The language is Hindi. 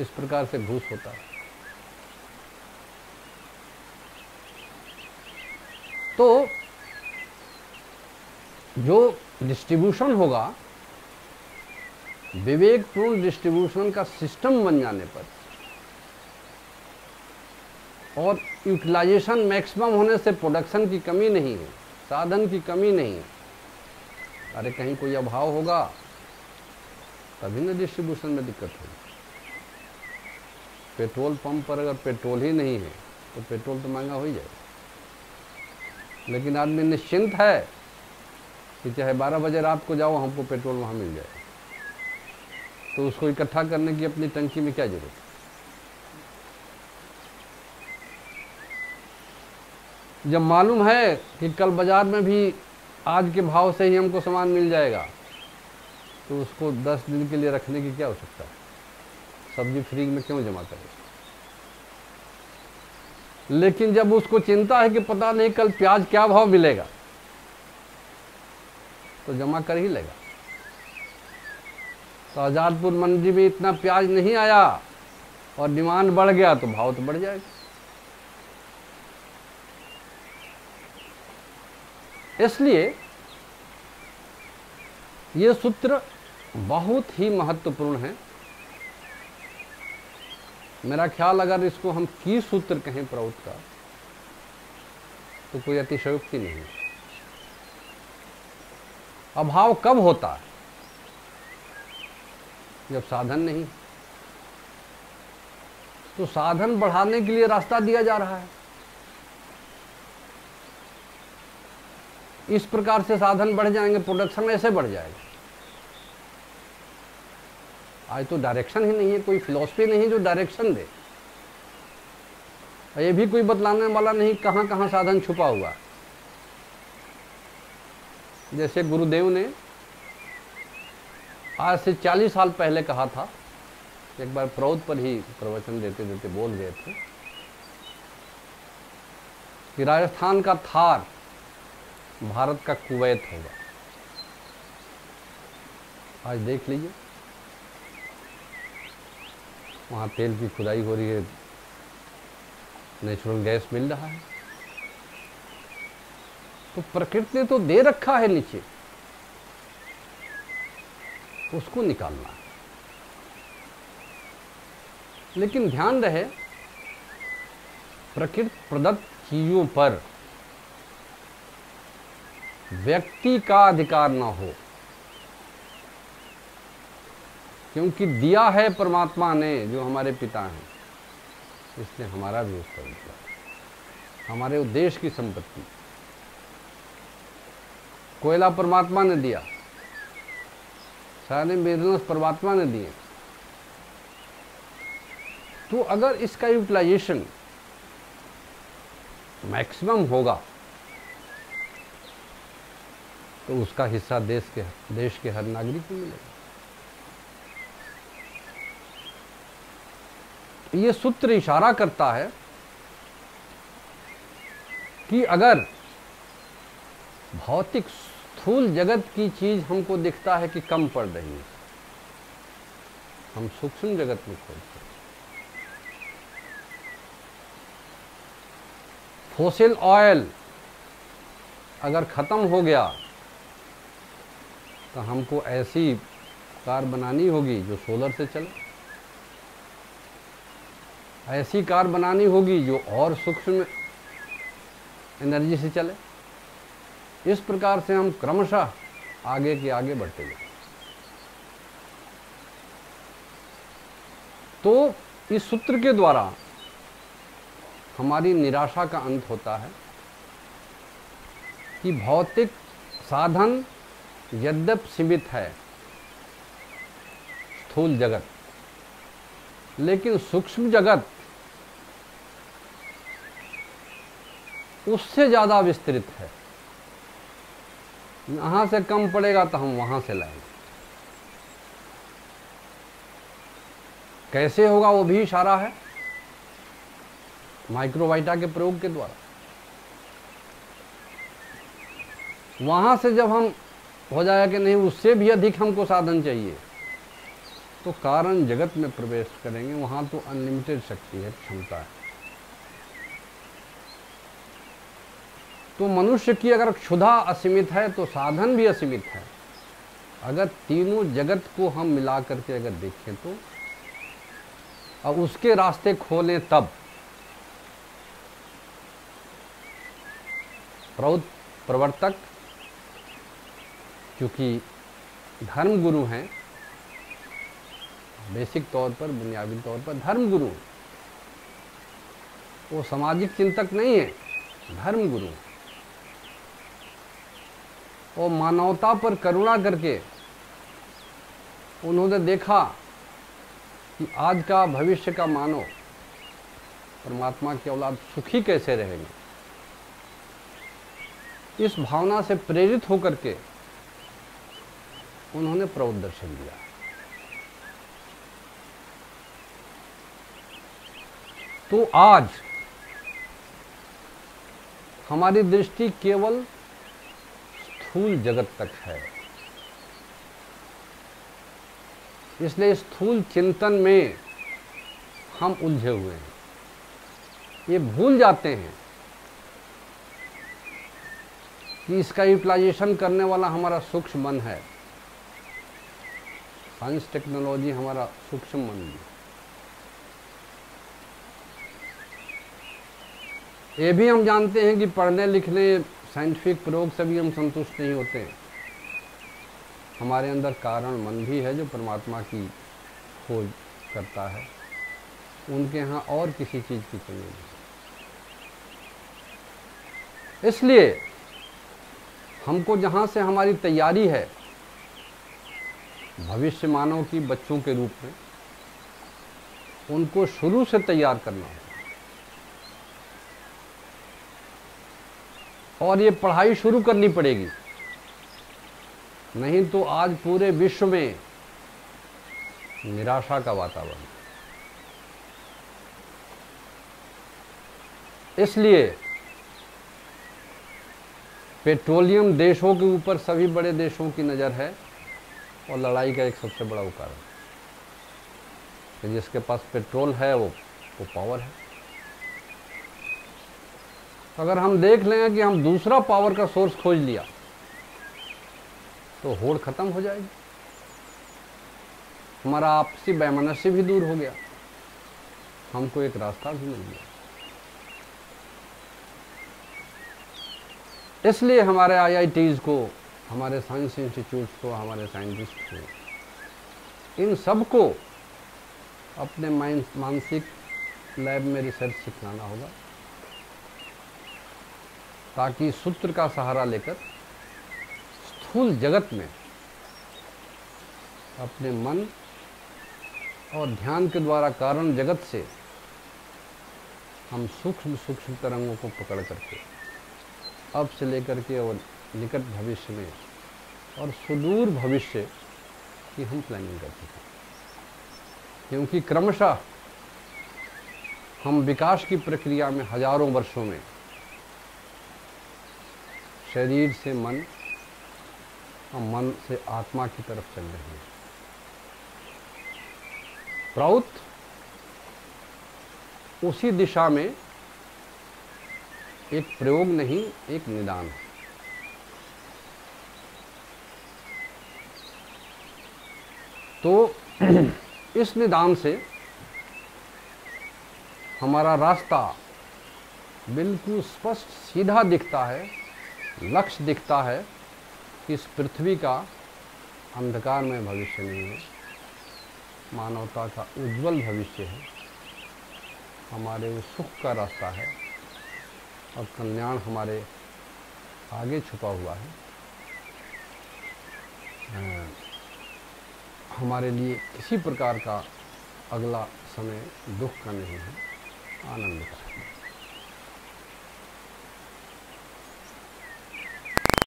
इस प्रकार से घूस होता है। तो जो डिस्ट्रीब्यूशन होगा, विवेकपूर्ण डिस्ट्रीब्यूशन का सिस्टम बन जाने पर और यूटिलाइजेशन मैक्सिमम होने से प्रोडक्शन की कमी नहीं है, साधन की कमी नहीं है, अरे कहीं कोई अभाव होगा, तभी ना डिस्ट्रीब्यूशन में दिक्कत होगी। पेट्रोल पंप पर अगर पेट्रोल ही नहीं है तो पेट्रोल तो महँगा हो ही जाएगा। लेकिन आदमी निश्चिंत है कि चाहे बारह बजे रात को जाओ, हमको पेट्रोल वहाँ मिल जाए तो उसको इकट्ठा करने की अपनी टंकी में क्या ज़रूरत? जब मालूम है कि कल बाज़ार में भी आज के भाव से ही हमको सामान मिल जाएगा तो उसको दस दिन के लिए रखने की क्या आवश्यकता है? सब्ज़ी फ्रीज में क्यों जमा करें? लेकिन जब उसको चिंता है कि पता नहीं कल प्याज क्या भाव मिलेगा तो जमा कर ही लेगा। तो आजादपुर मंडी में इतना प्याज नहीं आया और डिमांड बढ़ गया तो भाव तो बढ़ जाएगा। इसलिए ये सूत्र बहुत ही महत्वपूर्ण है। मेरा ख्याल अगर इसको हम की सूत्र कहें प्रौत का तो कोई अतिशयोक्ति नहीं अभाव कब होता है? जब साधन नहीं। तो साधन बढ़ाने के लिए रास्ता दिया जा रहा है। इस प्रकार से साधन बढ़ जाएँगे, प्रोडक्शन ऐसे बढ़ जाएगा। आज तो डायरेक्शन ही नहीं है, कोई फिलॉसफी नहीं जो डायरेक्शन दे। ये भी कोई बतलाने वाला नहीं कहाँ कहाँ साधन छुपा हुआ। जैसे गुरुदेव ने आज से 40 साल पहले कहा था, एक बार प्रौद पर ही प्रवचन देते देते बोल गए थे कि राजस्थान का थार भारत का कुवैत होगा। आज देख लीजिए। वहाँ तेल की खुदाई हो रही है नेचुरल गैस मिल रहा है। तो प्रकृति ने तो दे रखा है नीचे। उसको निकालना है। लेकिन ध्यान रहे, प्रकृति प्रदत्त चीज़ों पर व्यक्ति का अधिकार ना हो। क्योंकि दिया है परमात्मा ने जो हमारे पिता हैं, इसने हमारा भी उस पर अधिकार हमारे उद्देश्य की संपत्ति। कोयला परमात्मा ने दिया। सारे बिज़नेस परमात्मा ने दिए। तो अगर इसका यूटिलाइजेशन मैक्सिमम होगा तो उसका हिस्सा देश के देश के हर नागरिक को मिलेगा। ये सूत्र इशारा करता है कि अगर भौतिक स्थूल जगत की चीज़ हमको दिखता है कि कम पड़ रही है, हम सूक्ष्म जगत में खोजते हैं। फोसिल ऑयल अगर ख़त्म हो गया तो हमको ऐसी कार बनानी होगी जो सोलर से चले। ऐसी कार बनानी होगी जो और सूक्ष्म एनर्जी से चले। इस प्रकार से हम क्रमशः आगे के आगे बढ़ते गए तो इस सूत्र के द्वारा हमारी निराशा का अंत होता है कि भौतिक साधन यद्यप सीमित है, स्थूल जगत। लेकिन सूक्ष्म जगत उससे ज़्यादा विस्तृत है। यहाँ से कम पड़ेगा तो हम वहाँ से लाएँगे। कैसे होगा वो भी इशारा है माइक्रोवाइटा के प्रयोग के द्वारा। वहाँ से जब हम, हो जाएगा कि नहीं, उससे भी अधिक हमको साधन चाहिए तो कारण जगत में प्रवेश करेंगे। वहाँ तो अनलिमिटेड शक्ति है, क्षमता है। तो मनुष्य की अगर क्षुधा असीमित है तो साधन भी असीमित है। अगर तीनों जगत को हम मिला करके अगर देखें तो और उसके रास्ते खोलें तब प्रवर्तक, क्योंकि धर्म गुरु हैं, बेसिक तौर पर, बुनियादी तौर पर धर्म गुरु। वो सामाजिक चिंतक नहीं है, धर्म गुरु। वो मानवता पर करुणा करके उन्होंने देखा कि आज का भविष्य का मानव परमात्मा की औलाद सुखी कैसे रहेंगे। इस भावना से प्रेरित होकर के उन्होंने प्रदर्शन दिया। तो आज हमारी दृष्टि केवल स्थूल जगत तक है। इसलिए स्थूल चिंतन में हम उलझे हुए हैं। ये भूल जाते हैं कि इसका यूटिलाइजेशन करने वाला हमारा सूक्ष्म मन है। साइंस टेक्नोलॉजी हमारा सूक्ष्म मन भी ये भी हम जानते हैं कि पढ़ने, लिखने साइंटिफिक प्रयोग से भी हम संतुष्ट नहीं होते। हमारे अंदर कारण मन भी है जो परमात्मा की खोज करता है। उनके यहाँ और किसी चीज़ की कमी नहीं इसलिए हमको जहाँ से हमारी तैयारी है भविष्य मानव की बच्चों के रूप में, उनको शुरू से तैयार करना है। और ये पढ़ाई शुरू करनी पड़ेगी। नहीं तो आज पूरे विश्व में निराशा का वातावरण। इसलिए पेट्रोलियम देशों के ऊपर सभी बड़े देशों की नज़र है और लड़ाई का एक सबसे बड़ा कि जिसके पास पेट्रोल है, वो वो पावर है। अगर हम देख लें कि हम दूसरा पावर का सोर्स खोज लिया तो होड़ खत्म हो जाएगी। हमारा आपसी बैमनस्य भी दूर हो गया। हमको एक रास्ता भी मिल गया। इसलिए हमारे आईआईटीज को, हमारे साइंस इंस्टीट्यूट को, हमारे साइंटिस्ट को, इन सबको अपने मानसिक लैब में रिसर्च सिखाना होगा। ताकि सूत्र का सहारा लेकर स्थूल जगत में अपने मन और ध्यान के द्वारा कारण जगत से हम सूक्ष्म सूक्ष्म तरंगों को पकड़ करके अब से लेकर के और निकट भविष्य में और सुदूर भविष्य की हम प्लानिंग करते सकें क्योंकि क्रमशः हम विकास की प्रक्रिया में हज़ारों वर्षों में शरीर से मन और मन से आत्मा की तरफ़ चल रहे हैं। प्राउत उसी दिशा में एक प्रयोग नहीं, एक निदान है। तो इस निदान से हमारा रास्ता बिल्कुल स्पष्ट, सीधा दिखता है। लक्ष्य दिखता है कि इस पृथ्वी का अंधकार में भविष्य नहीं है। मानवता का उज्जवल भविष्य है। हमारे सुख का रास्ता है और कल्याण हमारे आगे छुपा हुआ है। हमारे लिए किसी प्रकार का अगला समय दुख का नहीं है। आनंद का। है